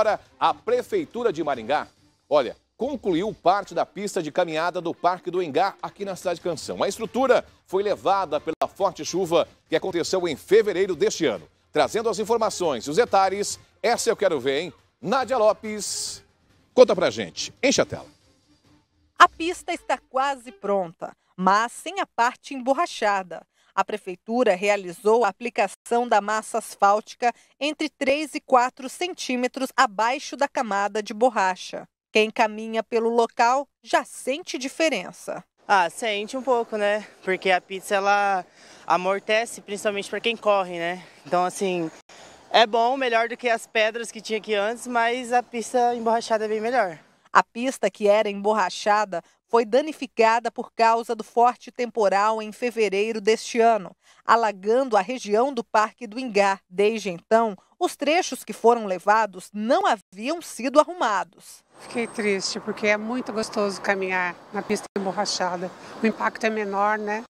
Agora, a Prefeitura de Maringá, olha, concluiu parte da pista de caminhada do Parque do Engar aqui na cidade de Canção. A estrutura foi levada pela forte chuva que aconteceu em fevereiro deste ano. Trazendo as informações e os detalhes, essa eu quero ver, hein? Nádia Lopes, conta pra gente. Enche a tela. A pista está quase pronta, mas sem a parte emborrachada. A prefeitura realizou a aplicação da massa asfáltica entre 3 e 4 centímetros abaixo da camada de borracha. Quem caminha pelo local já sente diferença. Ah, sente um pouco, né? Porque a pizza ela amortece principalmente para quem corre, né? Então assim, é bom, melhor do que as pedras que tinha aqui antes, mas a pista emborrachada é bem melhor. A pista que era emborrachada foi danificada por causa do forte temporal em fevereiro deste ano, alagando a região do Parque do Ingá. Desde então, os trechos que foram levados não haviam sido arrumados. Fiquei triste porque é muito gostoso caminhar na pista emborrachada. O impacto é menor, né?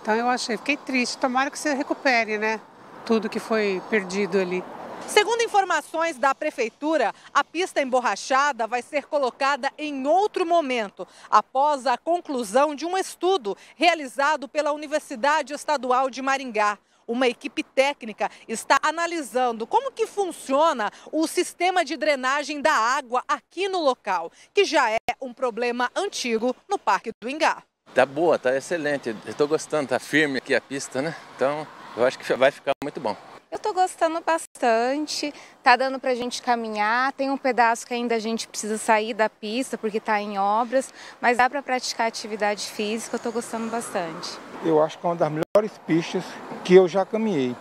Então eu achei, fiquei triste. Tomara que você recupere, né? Tudo que foi perdido ali. Segundo informações da prefeitura, a pista emborrachada vai ser colocada em outro momento, após a conclusão de um estudo realizado pela Universidade Estadual de Maringá. Uma equipe técnica está analisando como que funciona o sistema de drenagem da água aqui no local, que já é um problema antigo no Parque do Ingá. Tá boa, tá excelente. Estou gostando, tá firme aqui a pista, né? Então, eu acho que vai ficar muito bom. Eu estou gostando bastante, tá dando para a gente caminhar, tem um pedaço que ainda a gente precisa sair da pista porque está em obras, mas dá para praticar atividade física, eu estou gostando bastante. Eu acho que é uma das melhores pistas que eu já caminhei,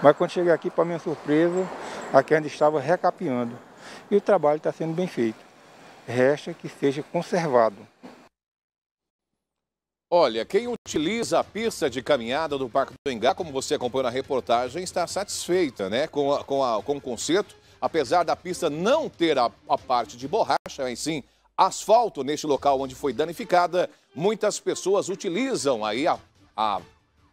mas quando cheguei aqui, para minha surpresa, aqui ainda estava recapeando e o trabalho está sendo bem feito. Resta que seja conservado. Olha, quem utiliza a pista de caminhada do Parque do Engá, como você acompanhou na reportagem, está satisfeita né, com, a, com, a, com o conserto. Apesar da pista não ter a, a parte de borracha, em sim asfalto neste local onde foi danificada, muitas pessoas utilizam aí a, a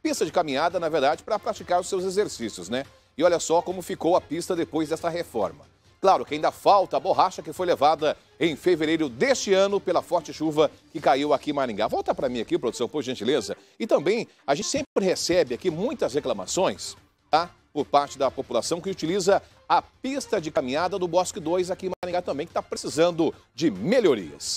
pista de caminhada, na verdade, para praticar os seus exercícios, né? E olha só como ficou a pista depois dessa reforma. Claro que ainda falta a borracha que foi levada em fevereiro deste ano pela forte chuva que caiu aqui em Maringá. Volta para mim aqui, produção, por gentileza. E também, a gente sempre recebe aqui muitas reclamações, tá? Por parte da população que utiliza a pista de caminhada do Bosque 2 aqui em Maringá também, que está precisando de melhorias.